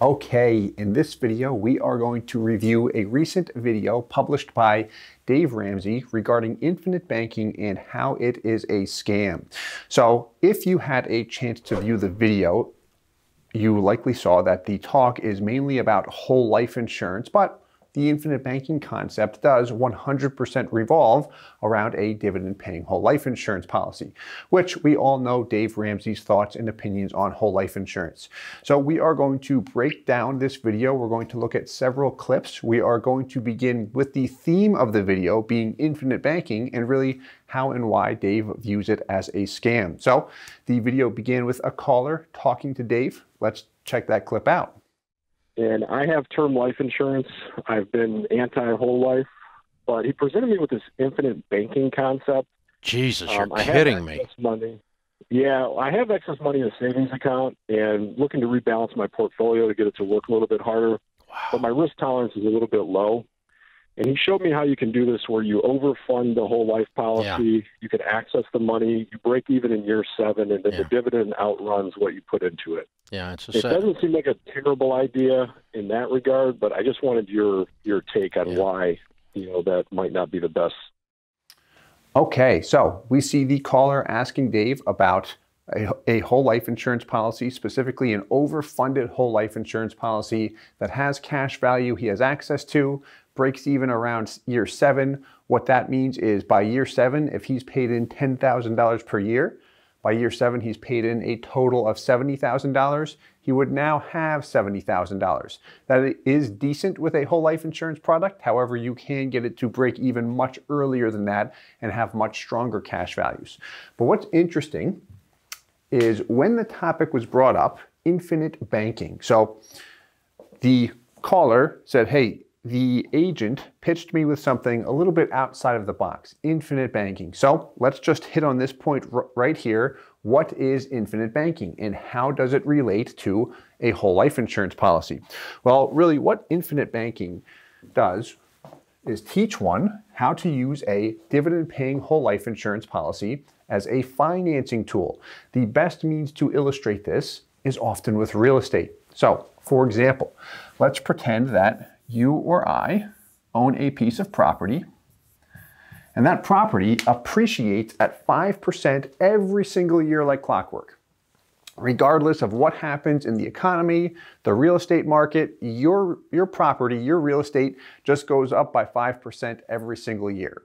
Okay, in this video, we are going to review a recent video published by Dave Ramsey regarding infinite banking and how it is a scam. So if you had a chance to view the video, you likely saw that the talk is mainly about whole life insurance, but the infinite banking concept does 100% revolve around a dividend paying whole life insurance policy, which we all know Dave Ramsey's thoughts and opinions on whole life insurance. So we are going to break down this video. We're going to look at several clips. We are going to begin with the theme of the video being infinite banking and really how and why Dave views it as a scam. So the video began with a caller talking to Dave. Let's check that clip out. And I have term life insurance. I've been anti whole life, but he presented me with this infinite banking concept. Jesus, you're um, kidding me. Money. Yeah, I have excess money in a savings account and looking to rebalance my portfolio to get it to work a little bit harder. Wow. But my risk tolerance is a little bit low. And he showed me how you can do this where you overfund the whole life policy, yeah. you can access the money, you break even in year seven, and then yeah. the dividend outruns what you put into it. Yeah, it's a it set. doesn't seem like a terrible idea in that regard, but I just wanted your your take on yeah. why you know that might not be the best. Okay, so we see the caller asking Dave about a, a, whole life insurance policy, specifically an overfunded whole life insurance policy that has cash value he has access to, breaks even around year seven. What that means is by year seven, if he's paid in $10,000 per year, by year seven, he's paid in a total of $70,000. He would now have $70,000. That is decent with a whole life insurance product. However, you can get it to break even much earlier than that and have much stronger cash values. But what's interesting is when the topic was brought up, infinite banking. So the caller said, hey, the agent pitched me with something a little bit outside of the box, infinite banking. So let's just hit on this point right here. What is infinite banking and how does it relate to a whole life insurance policy? Well, really what infinite banking does is teach one how to use a dividend paying whole life insurance policy as a financing tool. The best means to illustrate this is often with real estate. So, for example, let's pretend that you or I own a piece of property and that property appreciates at 5% every single year like clockwork. Regardless of what happens in the economy, the real estate market, your, your property, your real estate just goes up by 5% every single year.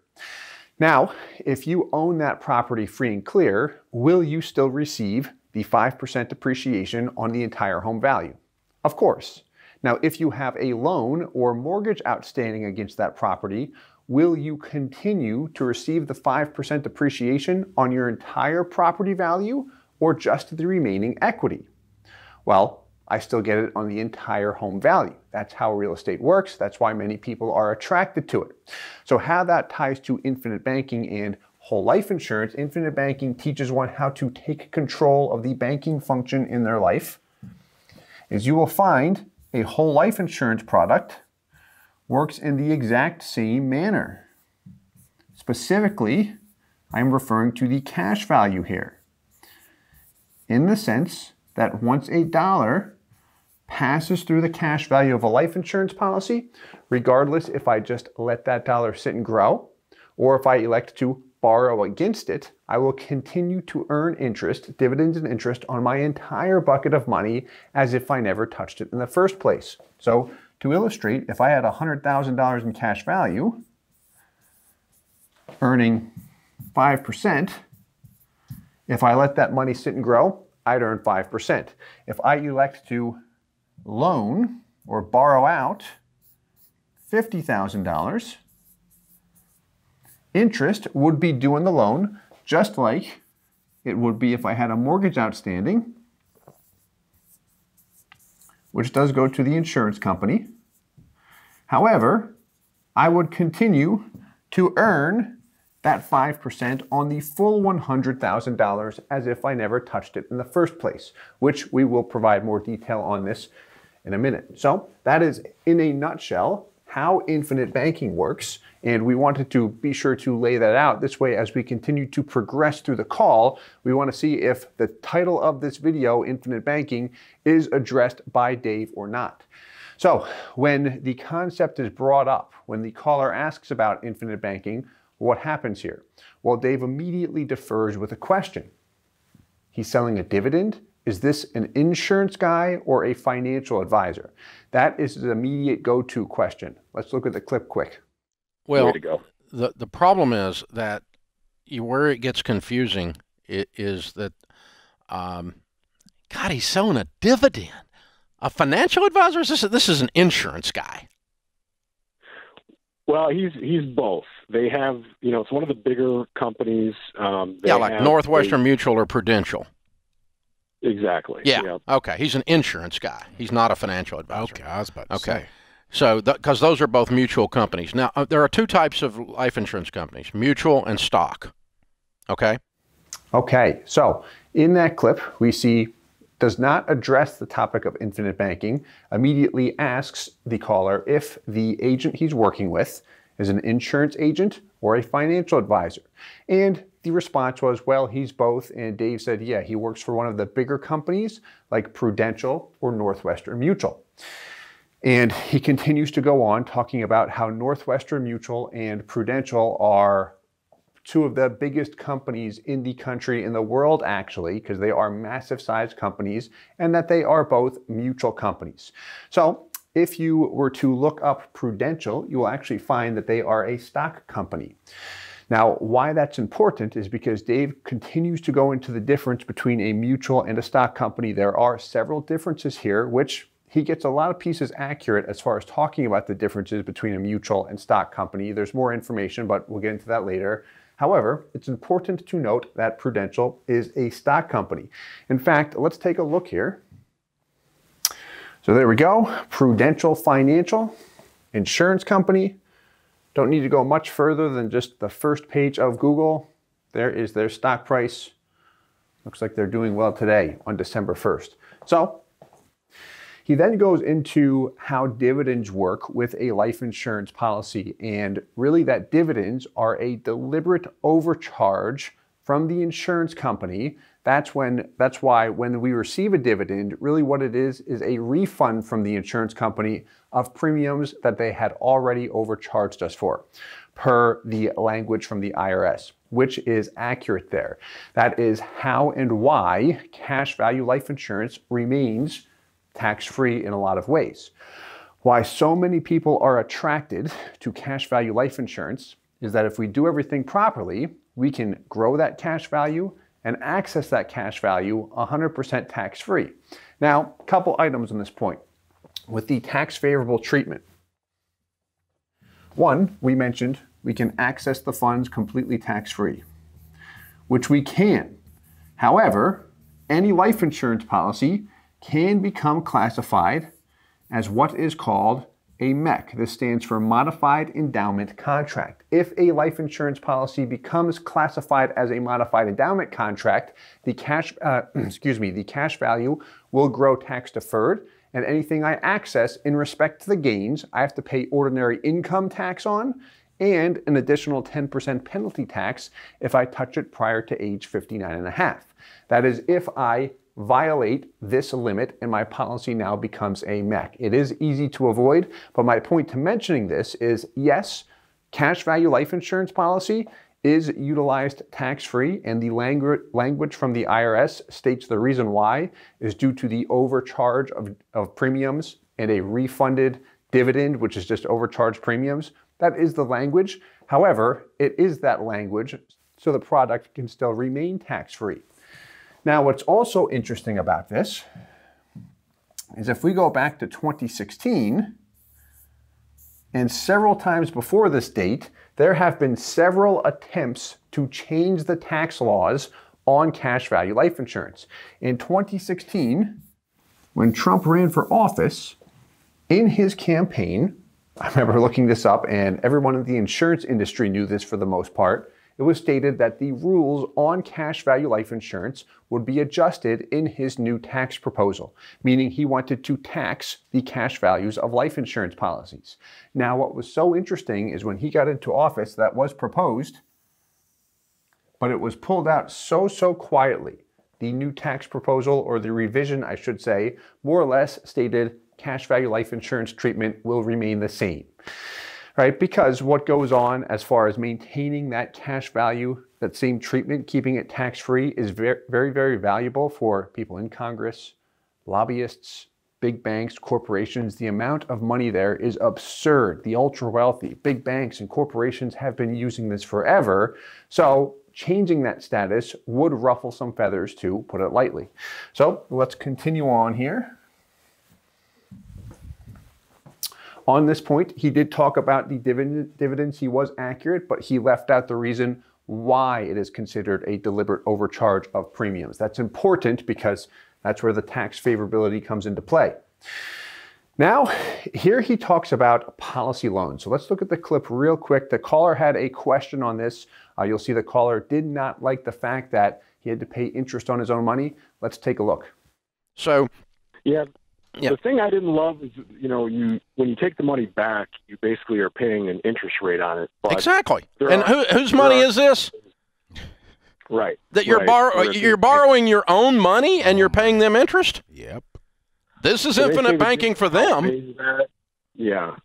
Now, if you own that property free and clear, will you still receive the 5% appreciation on the entire home value? Of course. Now, if you have a loan or mortgage outstanding against that property, will you continue to receive the 5% depreciation on your entire property value or just the remaining equity? Well, I still get it on the entire home value. That's how real estate works. That's why many people are attracted to it. So how that ties to infinite banking and whole life insurance, infinite banking teaches one how to take control of the banking function in their life is you will find a whole life insurance product works in the exact same manner. Specifically, I'm referring to the cash value here in the sense that once a dollar passes through the cash value of a life insurance policy, regardless if I just let that dollar sit and grow or if I elect to borrow against it, I will continue to earn interest, dividends and interest on my entire bucket of money as if I never touched it in the first place. So to illustrate, if I had $100,000 in cash value, earning 5%, if I let that money sit and grow, I'd earn 5%. If I elect to loan or borrow out $50,000, Interest would be due on the loan, just like it would be if I had a mortgage outstanding, which does go to the insurance company. However, I would continue to earn that 5% on the full $100,000 as if I never touched it in the first place, which we will provide more detail on this in a minute. So that is, in a nutshell, how infinite banking works. And we wanted to be sure to lay that out. This way, as we continue to progress through the call, we want to see if the title of this video, Infinite Banking, is addressed by Dave or not. So when the concept is brought up, when the caller asks about infinite banking, what happens here? Well, Dave immediately defers with a question. He's selling a dividend? Is this an insurance guy or a financial advisor? That is the immediate go-to question. Let's look at the clip quick. Well, the the problem is that you, where it gets confusing is that, um, God, he's selling a dividend. A financial advisor? Is this this is an insurance guy? Well, he's he's both. They have, you know, it's one of the bigger companies. Um, yeah, like Northwestern a, Mutual or Prudential. Exactly. Yeah. Okay. He's an insurance guy. He's not a financial advisor. Okay, I was about to okay. Say. So, because those are both mutual companies. Now, uh, there are two types of life insurance companies: mutual and stock. Okay. Okay. So, in that clip, we see does not address the topic of infinite banking. Immediately asks the caller if the agent he's working with is an insurance agent or a financial advisor, and the response was, well, he's both. And Dave said, yeah, he works for one of the bigger companies like Prudential or Northwestern Mutual. And he continues to go on talking about how Northwestern Mutual and Prudential are two of the biggest companies in the country, in the world, actually, because they are massive sized companies, and that they are both mutual companies. So if you were to look up Prudential, you will actually find that they are a stock company. Now, why that's important is because Dave continues to go into the difference between a mutual and a stock company. There are several differences here, which he gets a lot of pieces accurate as far as talking about the differences between a mutual and stock company. There's more information, but we'll get into that later. However, it's important to note that Prudential is a stock company. In fact, let's take a look here. So there we go, Prudential Financial, insurance company, don't need to go much further than just the first page of Google. There is their stock price. Looks like they're doing well today on December 1st. So he then goes into how dividends work with a life insurance policy. And really, that dividends are a deliberate overcharge from the insurance company. That's when that's why when we receive a dividend, really what it is is a refund from the insurance company of premiums that they had already overcharged us for, per the language from the IRS, which is accurate there. That is how and why cash value life insurance remains tax free in a lot of ways. Why so many people are attracted to cash value life insurance is that if we do everything properly, we can grow that cash value and access that cash value 100% tax free. Now, a couple items on this point with the tax favorable treatment. One, we mentioned we can access the funds completely tax free, which we can. However, any life insurance policy can become classified as what is called a MEC. This stands for Modified Endowment Contract. If a life insurance policy becomes classified as a modified endowment contract, the cash, uh, excuse me, the cash value will grow tax deferred and anything I access in respect to the gains, I have to pay ordinary income tax on and an additional 10% penalty tax if I touch it prior to age 59 and a half. That is if I violate this limit and my policy now becomes a MEC. It is easy to avoid, but my point to mentioning this is yes, cash value life insurance policy is utilized tax-free and the langu language from the IRS states the reason why is due to the overcharge of, of premiums and a refunded dividend, which is just overcharged premiums. That is the language. However, it is that language so the product can still remain tax-free. Now, what's also interesting about this is if we go back to 2016, and several times before this date, there have been several attempts to change the tax laws on cash value life insurance. In 2016, when Trump ran for office, in his campaign, I remember looking this up, and everyone in the insurance industry knew this for the most part. It was stated that the rules on cash value life insurance would be adjusted in his new tax proposal, meaning he wanted to tax the cash values of life insurance policies. Now, what was so interesting is when he got into office, that was proposed, but it was pulled out so, so quietly. The new tax proposal, or the revision, I should say, more or less stated cash value life insurance treatment will remain the same right? Because what goes on as far as maintaining that cash value, that same treatment, keeping it tax free is very, very, very valuable for people in Congress, lobbyists, big banks, corporations. The amount of money there is absurd. The ultra wealthy, big banks, and corporations have been using this forever. So, changing that status would ruffle some feathers, to put it lightly. So, let's continue on here. On this point, he did talk about the dividend, dividends. He was accurate, but he left out the reason why it is considered a deliberate overcharge of premiums. That's important because that's where the tax favorability comes into play. Now, here he talks about policy loans. So let's look at the clip real quick. The caller had a question on this. Uh, you'll see the caller did not like the fact that he had to pay interest on his own money. Let's take a look. So, yeah, Yep. The thing I didn't love is, you know, you when you take the money back, you basically are paying an interest rate on it. exactly. And are, who, whose money are, is this? Right. That you're right. borrow you're borrowing your own money and you're paying them interest. Yep. This is so infinite banking for them. Yeah.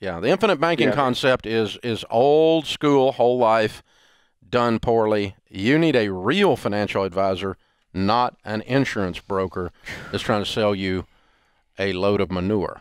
Yeah. The infinite banking yeah. concept is is old school, whole life, done poorly. You need a real financial advisor, not an insurance broker that's trying to sell you a load of manure.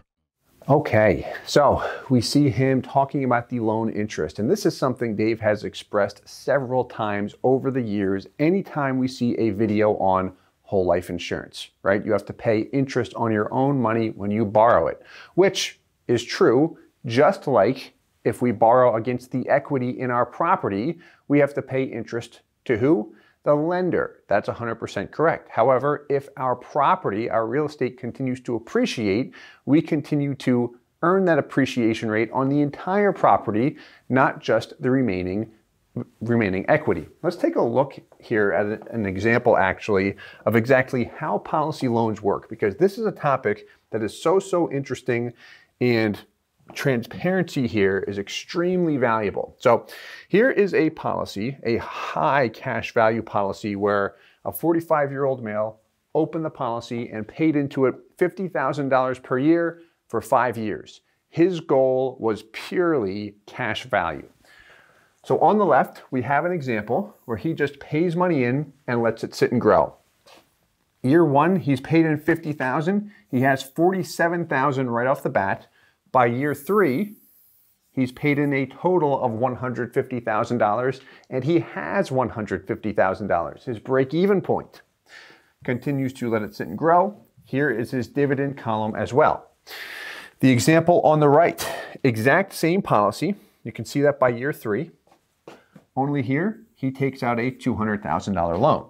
Okay, so we see him talking about the loan interest, and this is something Dave has expressed several times over the years. Anytime we see a video on whole life insurance, right? You have to pay interest on your own money when you borrow it, which is true, just like if we borrow against the equity in our property, we have to pay interest to who? The lender. That's 100% correct. However, if our property, our real estate continues to appreciate, we continue to earn that appreciation rate on the entire property, not just the remaining remaining equity. Let's take a look here at an example actually of exactly how policy loans work because this is a topic that is so so interesting and transparency here is extremely valuable. So here is a policy, a high cash value policy where a 45 year old male opened the policy and paid into it $50,000 per year for five years. His goal was purely cash value. So on the left, we have an example where he just pays money in and lets it sit and grow. Year one, he's paid in 50,000. He has 47,000 right off the bat. By year three, he's paid in a total of $150,000 and he has $150,000. His break even point continues to let it sit and grow. Here is his dividend column as well. The example on the right, exact same policy. You can see that by year three. Only here, he takes out a $200,000 loan.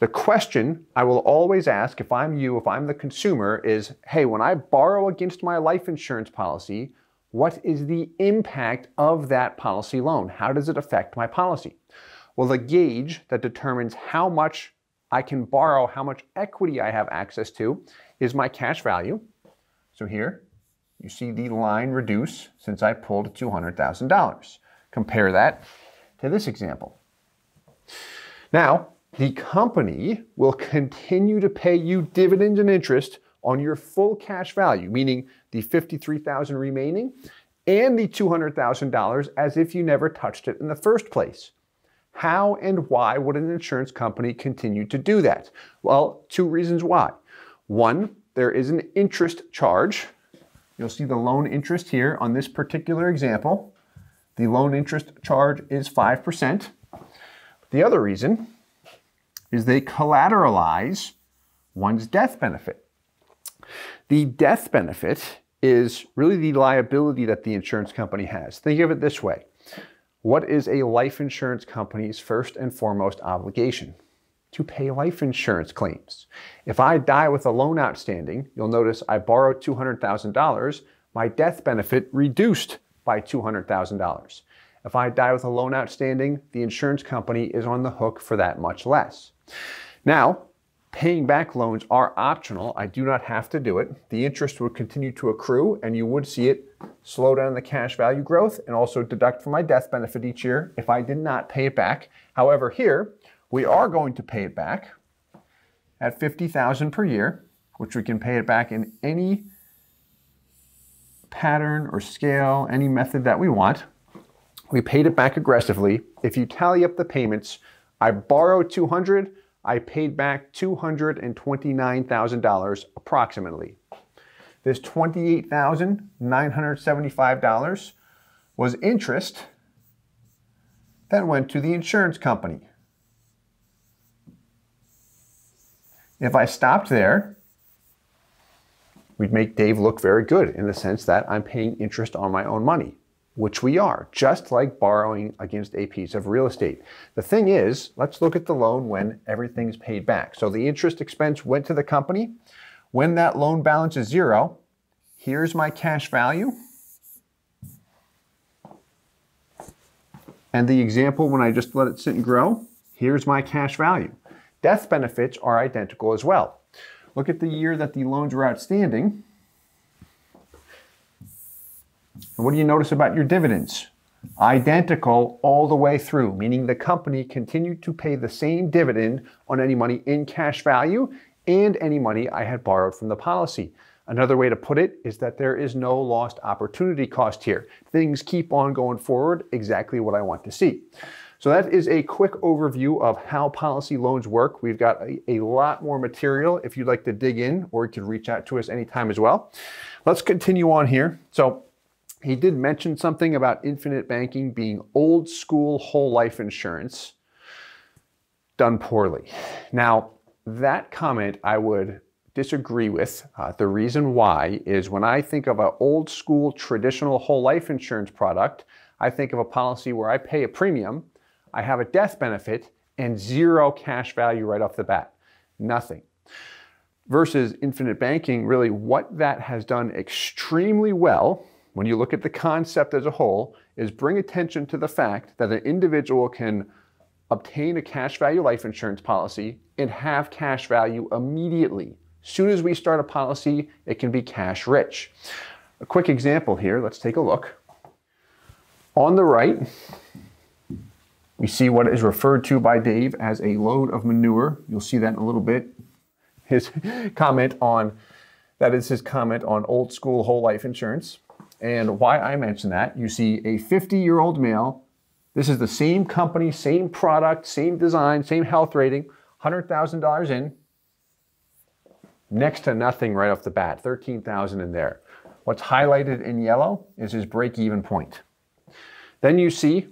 The question I will always ask if I'm you, if I'm the consumer, is hey, when I borrow against my life insurance policy, what is the impact of that policy loan? How does it affect my policy? Well, the gauge that determines how much I can borrow, how much equity I have access to, is my cash value. So here, you see the line reduce since I pulled $200,000. Compare that to this example. Now, the company will continue to pay you dividends and interest on your full cash value, meaning the 53,000 remaining and the $200,000 as if you never touched it in the first place. How and why would an insurance company continue to do that? Well, two reasons why. One, there is an interest charge. You'll see the loan interest here on this particular example. The loan interest charge is 5%. The other reason is they collateralize one's death benefit. The death benefit is really the liability that the insurance company has. Think of it this way. What is a life insurance company's first and foremost obligation? To pay life insurance claims. If I die with a loan outstanding, you'll notice I borrowed $200,000, my death benefit reduced by $200,000. If I die with a loan outstanding, the insurance company is on the hook for that much less. Now, paying back loans are optional. I do not have to do it. The interest would continue to accrue, and you would see it slow down the cash value growth and also deduct from my death benefit each year if I did not pay it back. However, here we are going to pay it back at 50,000 per year, which we can pay it back in any pattern or scale, any method that we want. We paid it back aggressively. If you tally up the payments, I borrowed 200, I paid back $229,000 approximately. This $28,975 was interest that went to the insurance company. If I stopped there, we'd make Dave look very good in the sense that I'm paying interest on my own money, which we are, just like borrowing against a piece of real estate. The thing is, let's look at the loan when everything's paid back. So the interest expense went to the company. When that loan balance is zero, here's my cash value. And the example when I just let it sit and grow, here's my cash value. Death benefits are identical as well. Look at the year that the loans were outstanding. And what do you notice about your dividends? Identical all the way through, meaning the company continued to pay the same dividend on any money in cash value and any money I had borrowed from the policy. Another way to put it is that there is no lost opportunity cost here. Things keep on going forward, exactly what I want to see. So that is a quick overview of how policy loans work. We've got a, a, lot more material if you'd like to dig in, or you can reach out to us anytime as well. Let's continue on here. So he did mention something about infinite banking being old school whole life insurance done poorly. Now, that comment I would disagree with. Uh, the reason why is when I think of an old school traditional whole life insurance product, I think of a policy where I pay a premium I have a death benefit and zero cash value right off the bat. Nothing. Versus infinite banking, really what that has done extremely well when you look at the concept as a whole is bring attention to the fact that an individual can obtain a cash value life insurance policy and have cash value immediately. Soon as we start a policy, it can be cash rich. A quick example here, let's take a look. On the right, we see what is referred to by Dave as a load of manure. You'll see that in a little bit. His comment on that is his comment on old school whole life insurance. And why I mention that, you see a 50 year old male. This is the same company, same product, same design, same health rating, $100,000 in. Next to nothing right off the bat, 13,000 in there. What's highlighted in yellow is his break even point. Then you see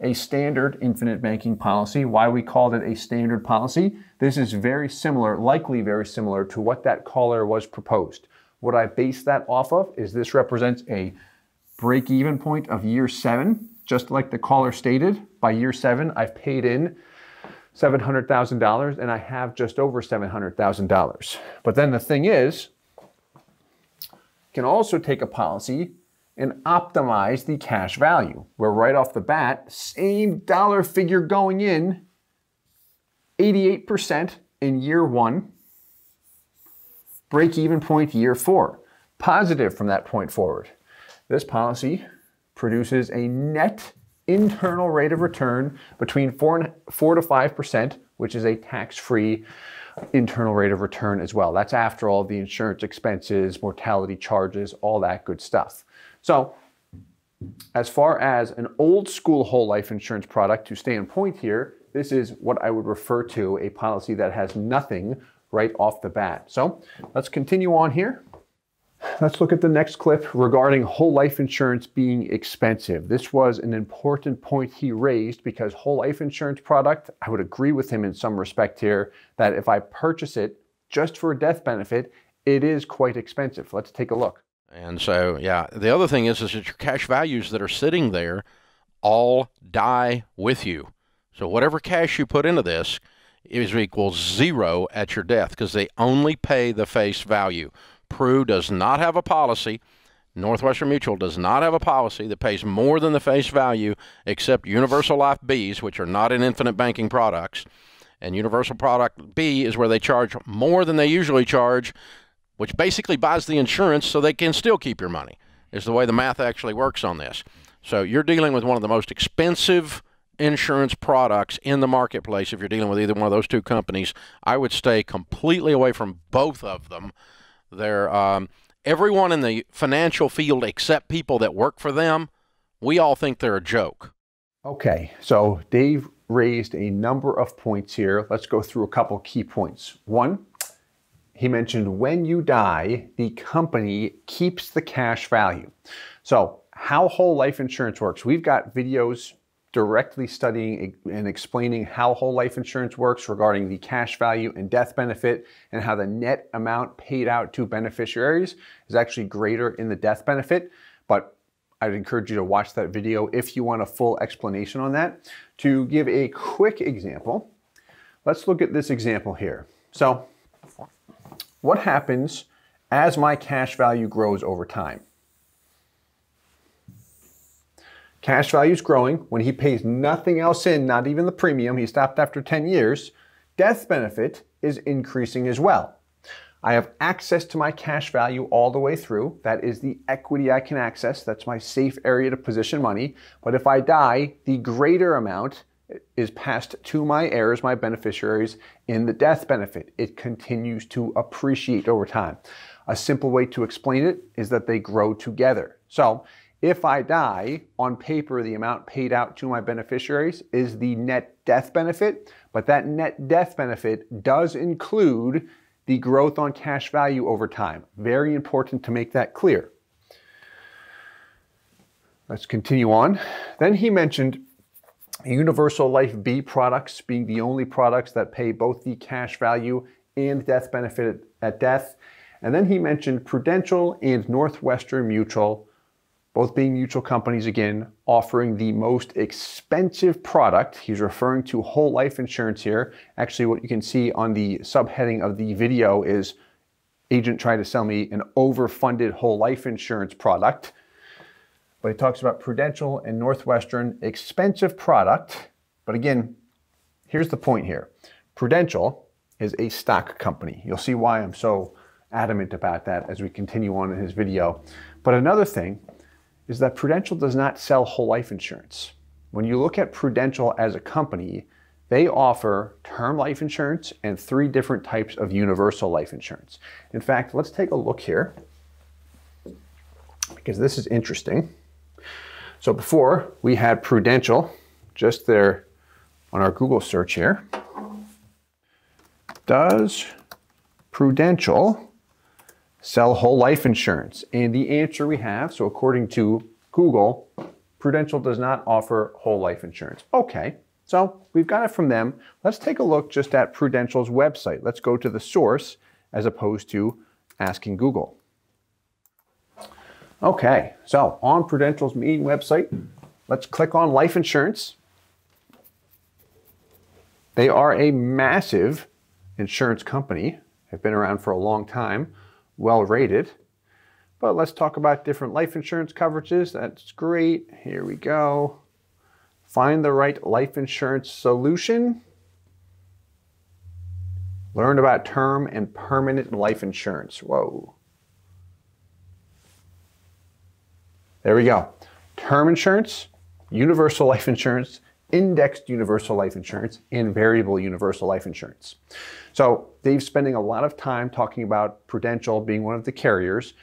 a standard infinite banking policy. Why we called it a standard policy, this is very similar, likely very similar to what that caller was proposed. What I base that off of is this represents a break even point of year seven, just like the caller stated. By year seven, I've paid in $700,000 and I have just over $700,000. But then the thing is, can also take a policy and optimize the cash value. Where right off the bat, same dollar figure going in, 88% in year one, break even point year four, positive from that point forward. This policy produces a net internal rate of return between 4, and, 4 to 5%, which is a tax free internal rate of return as well. That's after all the insurance expenses, mortality charges, all that good stuff. So as far as an old school whole life insurance product, to stay on point here, this is what I would refer to a policy that has nothing right off the bat. So let's continue on here. Let's look at the next clip regarding whole life insurance being expensive. This was an important point he raised because whole life insurance product, I would agree with him in some respect here, that if I purchase it just for a death benefit, it is quite expensive. Let's take a look. And so, yeah, the other thing is, is that your cash values that are sitting there all die with you. So whatever cash you put into this is equals zero at your death because they only pay the face value. Pru does not have a policy Northwestern Mutual does not have a policy that pays more than the face value except Universal Life Bs, which are not in infinite banking products. And Universal Product B is where they charge more than they usually charge, which basically buys the insurance so they can still keep your money, is the way the math actually works on this. So you're dealing with one of the most expensive insurance products in the marketplace. If you're dealing with either one of those two companies, I would stay completely away from both of them. They're um, everyone in the financial field except people that work for them. We all think they're a joke. Okay, so Dave raised a number of points here. Let's go through a couple key points. One, he mentioned when you die, the company keeps the cash value. So, how whole life insurance works, we've got videos directly studying and explaining how whole life insurance works regarding the cash value and death benefit and how the net amount paid out to beneficiaries is actually greater in the death benefit. But I'd encourage you to watch that video if you want a full explanation on that. To give a quick example, let's look at this example here. So what happens as my cash value grows over time? Cash value is growing when he pays nothing else in, not even the premium. He stopped after 10 years. Death benefit is increasing as well. I have access to my cash value all the way through. That is the equity I can access. That's my safe area to position money. But if I die, the greater amount is passed to my heirs, my beneficiaries, in the death benefit. It continues to appreciate over time. A simple way to explain it is that they grow together. So if I die, on paper, the amount paid out to my beneficiaries is the net death benefit, but that net death benefit does include the growth on cash value over time. Very important to make that clear. Let's continue on. Then he mentioned Universal Life B products being the only products that pay both the cash value and death benefit at death. And then he mentioned Prudential and Northwestern Mutual both being mutual companies again, offering the most expensive product. He's referring to whole life insurance here. Actually, what you can see on the subheading of the video is agent trying to sell me an overfunded whole life insurance product. But he talks about Prudential and Northwestern, expensive product. But again, here's the point here. Prudential is a stock company. You'll see why I'm so adamant about that as we continue on in his video. But another thing is that Prudential does not sell whole life insurance. When you look at Prudential as a company, they offer term life insurance and three different types of universal life insurance. In fact, let's take a look here because this is interesting. So before we had Prudential just there on our Google search here. Does Prudential sell whole life insurance? And the answer we have, so according to Google, Prudential does not offer whole life insurance. Okay, so we've got it from them. Let's take a look just at Prudential's website. Let's go to the source as opposed to asking Google. Okay, so on Prudential's main website, let's click on life insurance. They are a massive insurance company, they have been around for a long time well rated. But let's talk about different life insurance coverages. That's great. Here we go. Find the right life insurance solution. Learn about term and permanent life insurance. Whoa. There we go. Term insurance, universal life insurance, indexed universal life insurance, and variable universal life insurance. So Dave's spending a lot of time talking about Prudential being one of the carriers,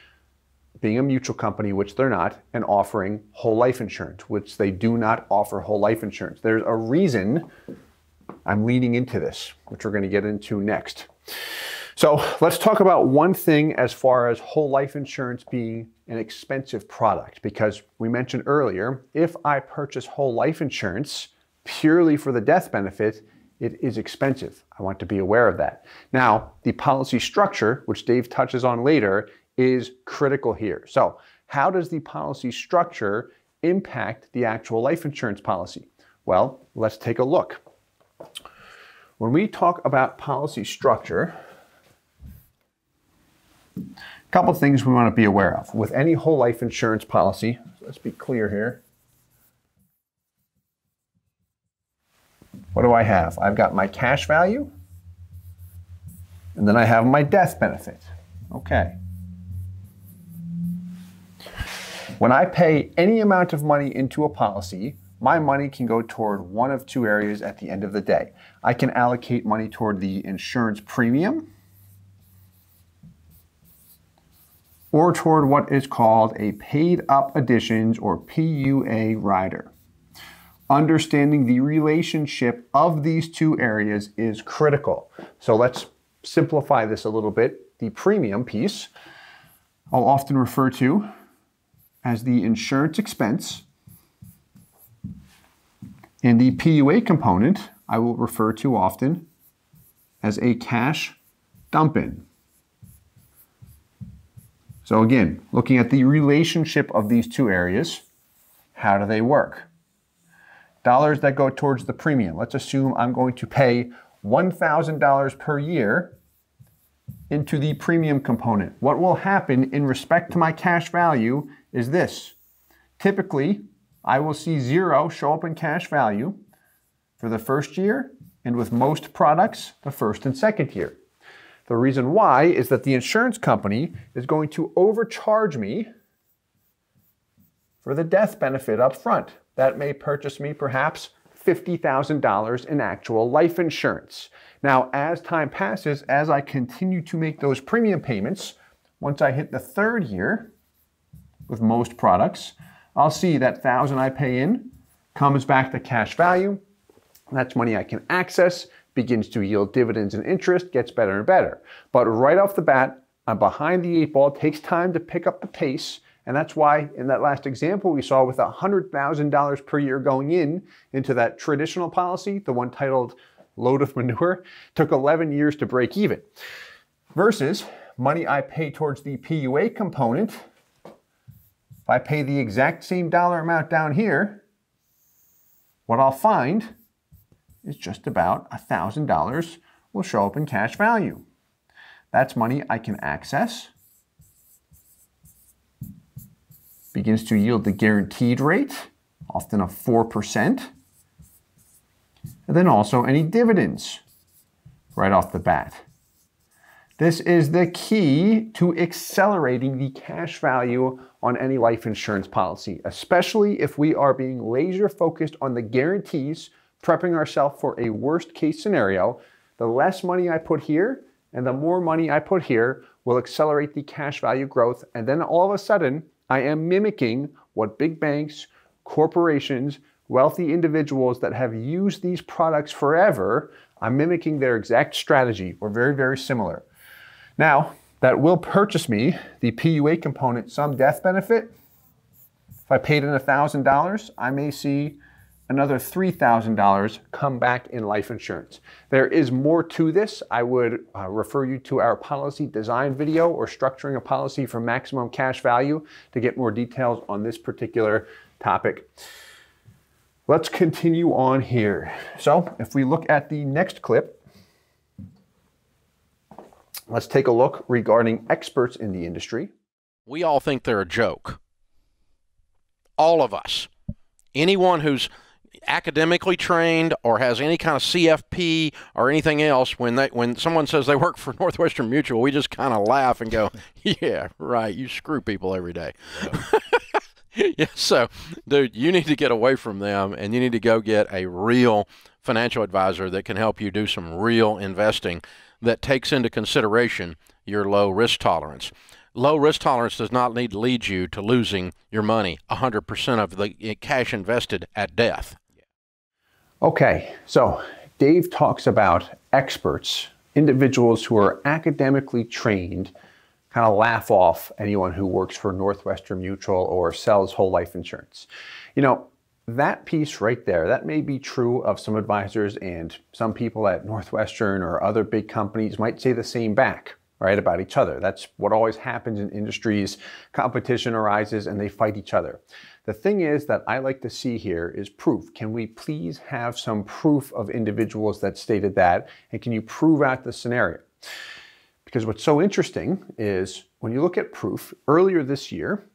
being a mutual company, which they're not, and offering whole life insurance, which they do not offer whole life insurance. There's a reason I'm leading into this, which we're going to get into next. So let's talk about one thing as far as whole life insurance being an expensive product, because we mentioned earlier, if I purchase whole life insurance, purely for the death benefit, it is expensive. I want to be aware of that. Now, the policy structure, which Dave touches on later, is critical here. So, how does the policy structure impact the actual life insurance policy? Well, let's take a look. When we talk about policy structure, a couple things we want to be aware of. With any whole life insurance policy, let's be clear here. What do I have? I've got my cash value, and then I have my death benefit. Okay. When I pay any amount of money into a policy, my money can go toward one of two areas at the end of the day. I can allocate money toward the insurance premium, or toward what is called a paid up additions or PUA rider. Understanding the relationship of these two areas is critical. So let's simplify this a little bit. The premium piece I'll often refer to as the insurance expense, and the PUA component I will refer to often as a cash dump in. So again, looking at the relationship of these two areas, how do they work? Dollars that go towards the premium. Let's assume I'm going to pay $1,000 per year into the premium component. What will happen in respect to my cash value is this. Typically, I will see zero show up in cash value for the first year, and with most products, the first and second year. The reason why is that the insurance company is going to overcharge me for the death benefit up front. That may purchase me perhaps $50,000 in actual life insurance. Now, as time passes, as I continue to make those premium payments, once I hit the third year with most products, I'll see that thousand I pay in comes back to cash value. That's money I can access begins to yield dividends and interest, gets better and better. But right off the bat, I'm behind the eight ball. It takes time to pick up the pace. And that's why in that last example we saw with $100,000 per year going in into that traditional policy, the one titled load of manure, took 11 years to break even. Versus money I pay towards the PUA component, if I pay the exact same dollar amount down here, what I'll find is just about $1,000 will show up in cash value. That's money I can access. Begins to yield the guaranteed rate, often of 4%. And then also any dividends right off the bat. This is the key to accelerating the cash value on any life insurance policy, especially if we are being laser focused on the guarantees prepping ourselves for a worst case scenario, the less money I put here and the more money I put here will accelerate the cash value growth. And then all of a sudden, I am mimicking what big banks, corporations, wealthy individuals that have used these products forever, I'm mimicking their exact strategy. We're very, very similar. Now, that will purchase me the PUA component some death benefit. If I paid in $1,000, I may see another $3,000 come back in life insurance. There is more to this. I would uh, refer you to our policy design video or structuring a policy for maximum cash value to get more details on this particular topic. Let's continue on here. So if we look at the next clip, let's take a look regarding experts in the industry. We all think they're a joke. All of us. Anyone who's academically trained or has any kind of CFP or anything else, when they when someone says they work for Northwestern Mutual, we just kind of laugh and go, "Yeah, right. You screw people every day." yeah. So, dude, you need to get away from them, and you need to go get a real financial advisor that can help you do some real investing that takes into consideration your low risk tolerance low risk tolerance does not need to lead you to losing your money 100% of the eh, cash invested at death. Okay, so Dave talks about experts, individuals who are academically trained, kind of laugh off anyone who works for Northwestern Mutual or sells whole life insurance. You know, that piece right there, that may be true of some advisors, and some people at Northwestern or other big companies might say the same back, right, about each other. That's what always happens in industries. Competition arises and they fight each other. The thing is that I like to see here is proof. Can we please have some proof of individuals that stated that? And can you prove out the scenario? Because what's so interesting is when you look at proof, earlier this year,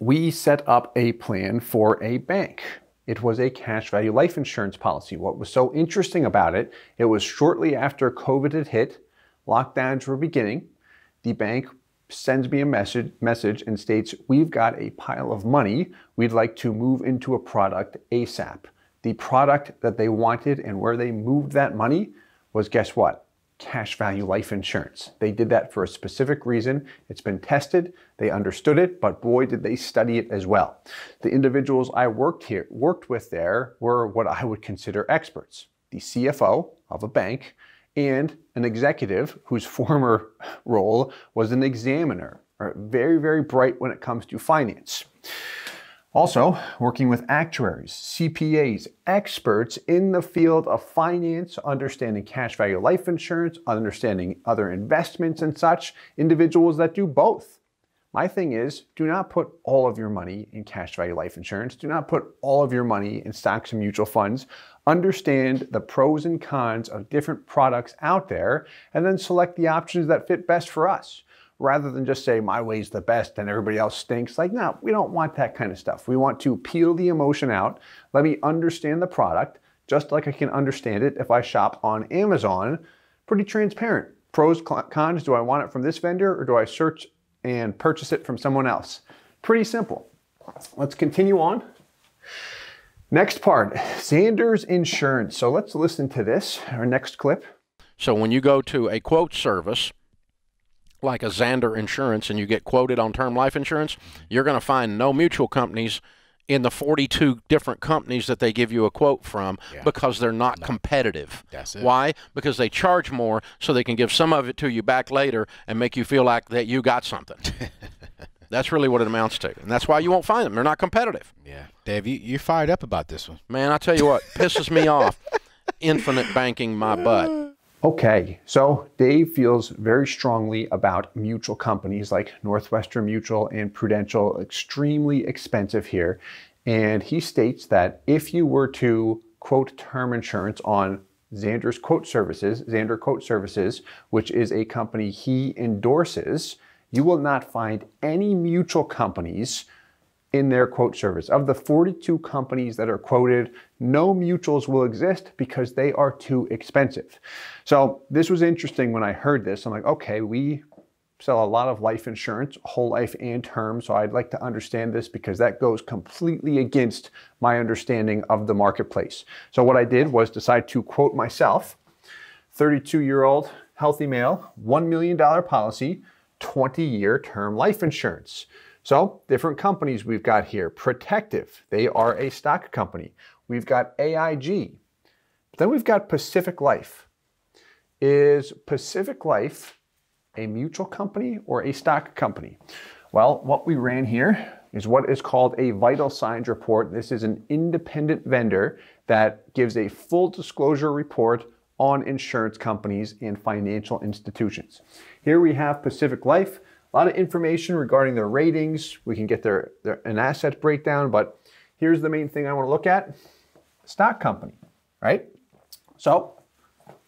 we set up a plan for a bank. It was a cash value life insurance policy. What was so interesting about it, it was shortly after COVID had hit, lockdowns were beginning. The bank sends me a message, message and states, We've got a pile of money. We'd like to move into a product ASAP. The product that they wanted and where they moved that money was guess what? cash value life insurance. They did that for a specific reason. It's been tested, they understood it, but boy did they study it as well. The individuals I worked here worked with there were what I would consider experts. The CFO of a bank and an executive whose former role was an examiner. Very, very bright when it comes to finance. Also, working with actuaries, CPAs, experts in the field of finance, understanding cash value life insurance, understanding other investments and such, individuals that do both. My thing is, do not put all of your money in cash value life insurance. Do not put all of your money in stocks and mutual funds. Understand the pros and cons of different products out there and then select the options that fit best for us rather than just say my way's the best and everybody else stinks. Like, no, we don't want that kind of stuff. We want to peel the emotion out. Let me understand the product just like I can understand it if I shop on Amazon. Pretty transparent. Pros, cons, do I want it from this vendor or do I search and purchase it from someone else? Pretty simple. Let's continue on. Next part, Zander Insurance. So let's listen to this, our next clip. So when you go to a quote service, like a Zander Insurance and you get quoted on term life insurance, you're going to find no mutual companies in the 42 different companies that they give you a quote from yeah. because they're not no. competitive. That's it. Why? Because they charge more so they can give some of it to you back later and make you feel like that you got something. that's really what it amounts to. And that's why you won't find them. They're not competitive. Yeah. Dave, you, you fired up about this one. Man, I tell you what, pisses me off. Infinite banking my butt. Okay, so Dave feels very strongly about mutual companies like Northwestern Mutual and Prudential, extremely expensive here. And he states that if you were to quote term insurance on Zander's Quote Services, Zander Quote Services, which is a company he endorses, you will not find any mutual companies in their quote service. Of the 42 companies that are quoted, no mutuals will exist because they are too expensive. So this was interesting when I heard this. I'm like, okay, we sell a lot of life insurance, whole life and term. So I'd like to understand this because that goes completely against my understanding of the marketplace. So what I did was decide to quote myself, 32 year old healthy male, $1 million policy, 20 year term life insurance. So, different companies we've got here. Protective, they are a stock company. We've got AIG. Then we've got Pacific Life. Is Pacific Life a mutual company or a stock company? Well, what we ran here is what is called a vital signs report. This is an independent vendor that gives a full disclosure report on insurance companies and financial institutions. Here we have Pacific Life a lot of information regarding their ratings. We can get their, their an asset breakdown, but here's the main thing I want to look at. Stock company, right? So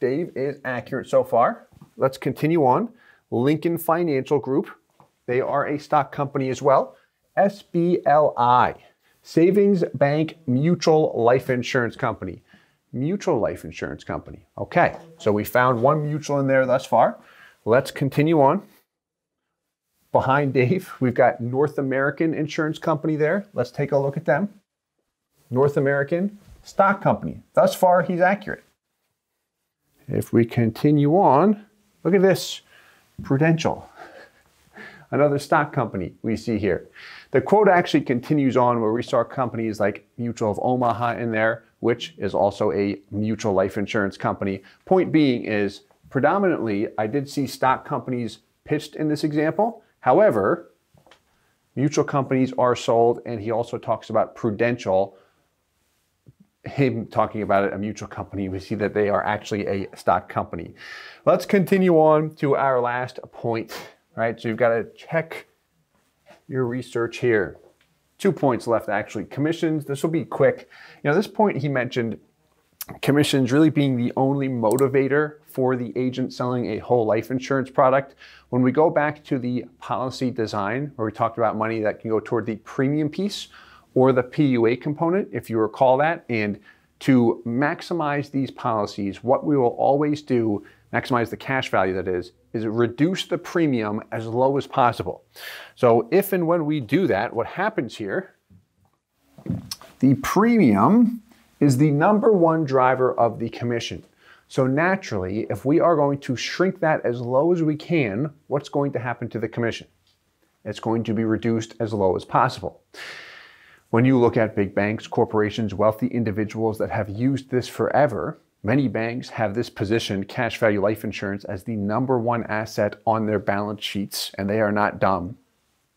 Dave is accurate so far. Let's continue on. Lincoln Financial Group. They are a stock company as well. SBLI, Savings Bank Mutual Life Insurance Company. Mutual Life Insurance Company. Okay, so we found one mutual in there thus far. Let's continue on. Behind Dave, we've got North American Insurance Company there. Let's take a look at them. North American Stock Company. Thus far, he's accurate. If we continue on, look at this Prudential, another stock company we see here. The quote actually continues on where we saw companies like Mutual of Omaha in there, which is also a mutual life insurance company. Point being is predominantly, I did see stock companies pitched in this example, However, mutual companies are sold, and he also talks about Prudential. Him talking about it, a mutual company, we see that they are actually a stock company. Let's continue on to our last point, right? So you've got to check your research here. Two points left actually. Commissions, this will be quick. You know, this point he mentioned commissions really being the only motivator for the agent selling a whole life insurance product. When we go back to the policy design, where we talked about money that can go toward the premium piece or the PUA component, if you recall that, and to maximize these policies, what we will always do, maximize the cash value that is, is reduce the premium as low as possible. So if and when we do that, what happens here, the premium is the number one driver of the commission. So naturally, if we are going to shrink that as low as we can, what's going to happen to the commission? It's going to be reduced as low as possible. When you look at big banks, corporations, wealthy individuals that have used this forever, many banks have this position, cash value life insurance, as the number one asset on their balance sheets, and they are not dumb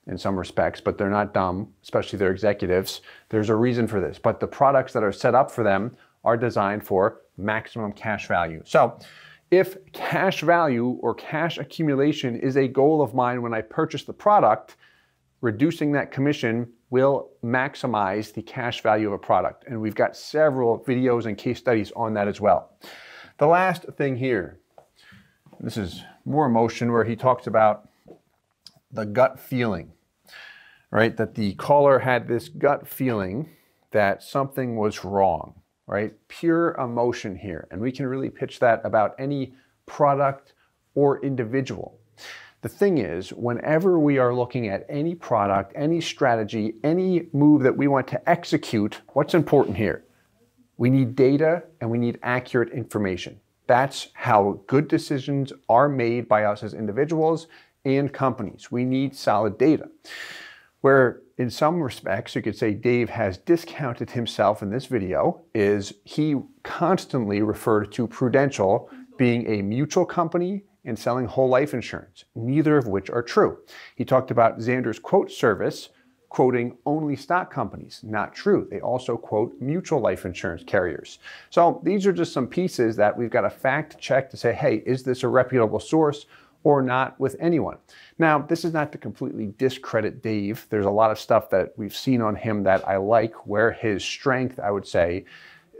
in some respects, but they're not dumb, especially their executives. There's a reason for this. But the products that are set up for them are designed for maximum cash value. So if cash value or cash accumulation is a goal of mine when I purchase the product, reducing that commission will maximize the cash value of a product. And we've got several videos and case studies on that as well. The last thing here, this is more emotion where he talks about the gut feeling right? That the caller had this gut feeling that something was wrong, right? Pure emotion here. And we can really pitch that about any product or individual. The thing is, whenever we are looking at any product, any strategy, any move that we want to execute, what's important here? We need data and we need accurate information. That's how good decisions are made by us as individuals and companies. We need solid data where in some respects you could say Dave has discounted himself in this video is he constantly referred to Prudential being a mutual company and selling whole life insurance, neither of which are true. He talked about Zander's quote service quoting only stock companies. Not true. They also quote mutual life insurance carriers. So these are just some pieces that we've got to fact check to say, hey, is this a reputable source or not with anyone. Now, this is not to completely discredit Dave. There's a lot of stuff that we've seen on him that I like, where his strength, I would say,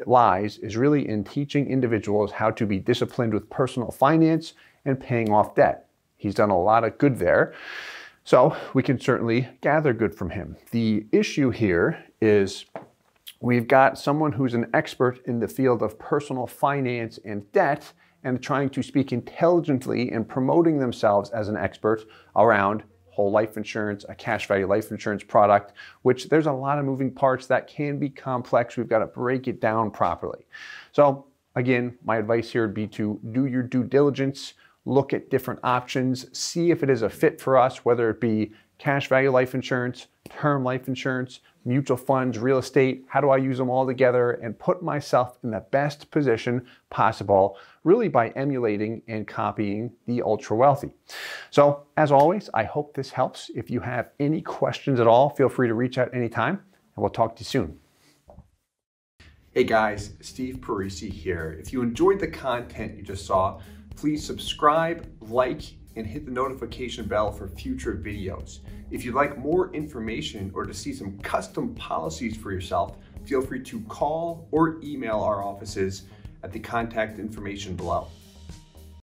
lies is really in teaching individuals how to be disciplined with personal finance and paying off debt. He's done a lot of good there. So we can certainly gather good from him. The issue here is we've got someone who's an expert in the field of personal finance and debt and trying to speak intelligently and promoting themselves as an expert around whole life insurance, a cash value life insurance product, which there's a lot of moving parts that can be complex. We've got to break it down properly. So again, my advice here would be to do your due diligence, look at different options, see if it is a fit for us, whether it be cash value life insurance, term life insurance, mutual funds, real estate, how do I use them all together and put myself in the best position possible, really by emulating and copying the ultra wealthy. So as always, I hope this helps. If you have any questions at all, feel free to reach out anytime and we'll talk to you soon. Hey guys, Steve Parisi here. If you enjoyed the content you just saw, please subscribe, like, and hit the notification bell for future videos. If you'd like more information or to see some custom policies for yourself, feel free to call or email our offices at the contact information below.